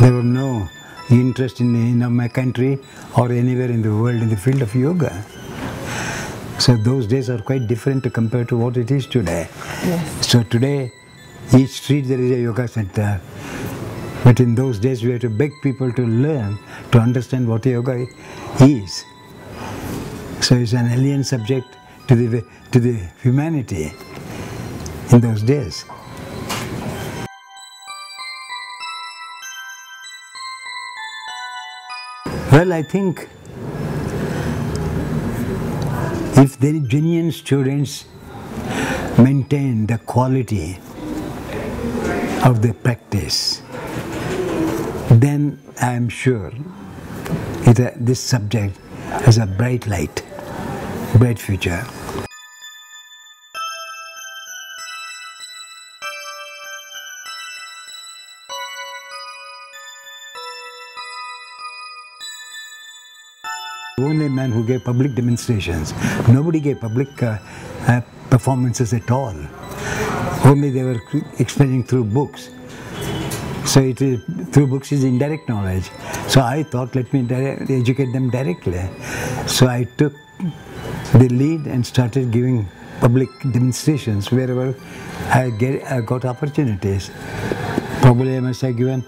There was no interest in, in my country or anywhere in the world in the field of yoga. So those days are quite different to compare to what it is today. Yes. So today, each street there is a yoga center. But in those days, we had to beg people to learn, to understand what yoga is. So it's an alien subject to the, to the humanity in those days. Well, I think if the genuine students maintain the quality of the practice, then I am sure uh, this subject has a bright light, bright future. Only man who gave public demonstrations. Nobody gave public uh, uh, performances at all. Only they were explaining through books. So it is through books is indirect knowledge. So I thought, let me educate them directly. So I took the lead and started giving public demonstrations wherever I get I got opportunities. Probably I must have given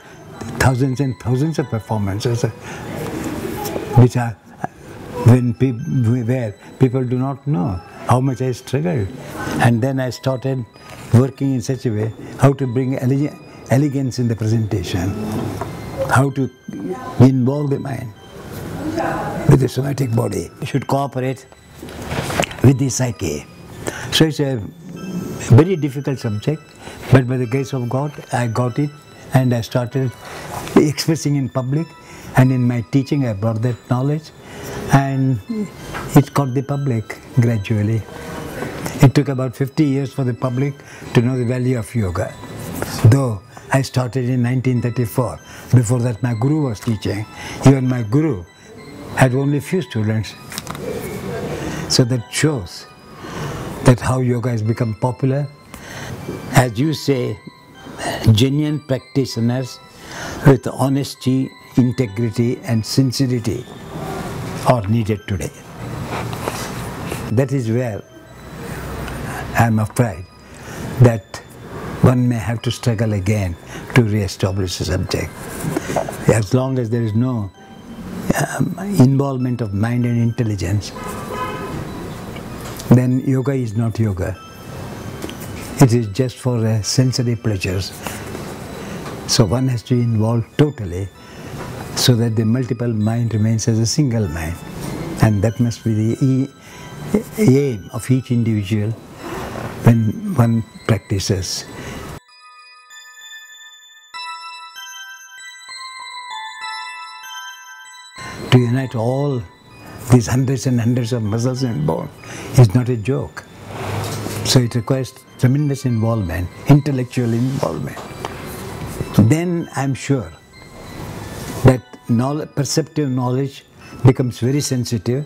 thousands and thousands of performances, which are when pe- where people do not know how much I struggled. And then I started working in such a way how to bring ele- elegance in the presentation, how to involve the mind with the somatic body. You should cooperate with the psyche. So it's a very difficult subject, but by the grace of God, I got it and I started expressing in public and in my teaching I brought that knowledge and it caught the public gradually. It took about 50 years for the public to know the value of yoga. Though I started in 1934, before that my guru was teaching. Even my guru had only few students. So that shows that how yoga has become popular. As you say, genuine practitioners with honesty, integrity and sincerity are needed today. That is where I am afraid that one may have to struggle again to re-establish the subject. As long as there is no um, involvement of mind and intelligence, then yoga is not yoga. It is just for uh, sensory pleasures. So one has to involve totally so that the multiple mind remains as a single mind. And that must be the aim of each individual when one practices. To unite all these hundreds and hundreds of muscles and bones is not a joke. So it requires tremendous involvement, intellectual involvement. Then I'm sure that knowledge, perceptive knowledge becomes very sensitive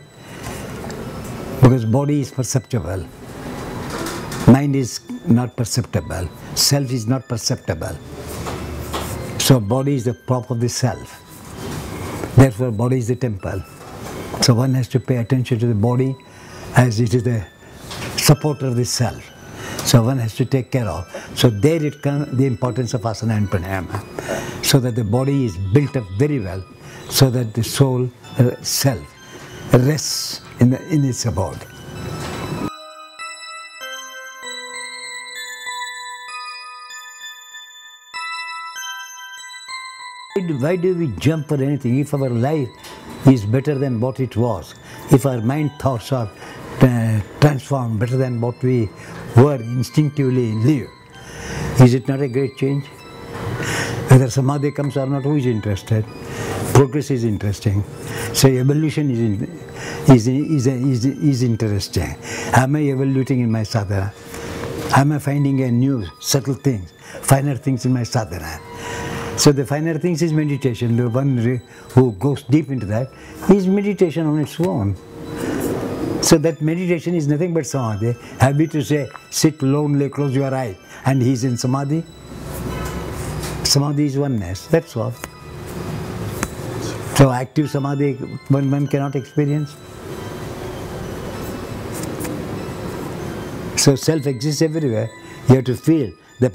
because body is perceptible, mind is not perceptible, self is not perceptible. So body is the prop of the self. Therefore, body is the temple. So one has to pay attention to the body as it is the supporter of the self. So one has to take care of. So there it comes the importance of asana and pranayama. So that the body is built up very well, so that the soul, self, rests in, the, in its abode. Why do we jump for anything? If our life is better than what it was, if our mind thoughts are uh, transformed better than what we were instinctively live, is it not a great change? Whether samadhi comes or not, who is interested? Progress is interesting. So evolution is in, is, is, is, is interesting. Am I evoluting in my sadhana? Am I finding a new subtle things, finer things in my sadhana? So the finer things is meditation. The one who goes deep into that is meditation on its own. So that meditation is nothing but samadhi. Happy to say, sit lonely, close your eyes, and he's in samadhi. Samadhi is oneness, that's all. So active samadhi one, one cannot experience. So self exists everywhere. You have to feel the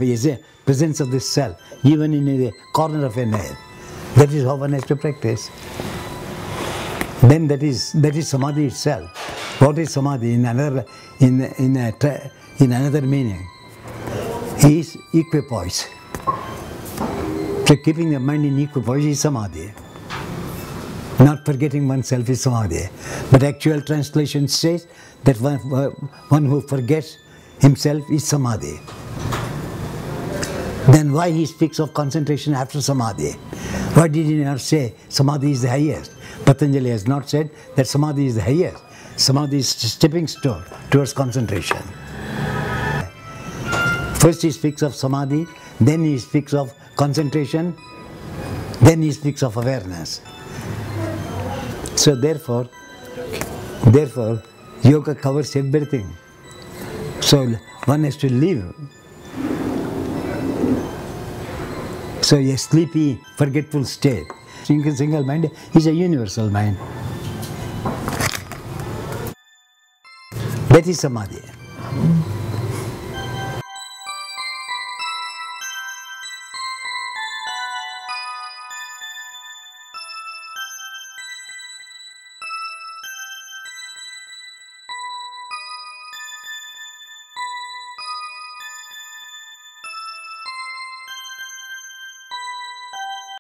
presence of this self, even in a corner of a nail. That is how one has to practice. Then that is that is samadhi itself. What is samadhi in another in in a, in another meaning? Is equipoise. So keeping the mind in equipoise is samadhi. Not forgetting oneself is samadhi. Eh? But actual translation says that one, uh, one who forgets himself is samadhi. Then why he speaks of concentration after samadhi? Why did he not say samadhi is the highest? Patanjali has not said that samadhi is the highest. Samadhi is stepping stone towards concentration. First he speaks of samadhi, then he speaks of concentration, then he speaks of awareness. So therefore, therefore, yoga covers everything. So one has to live. So a sleepy, forgetful state. Single, single mind is a universal mind. That is samadhi.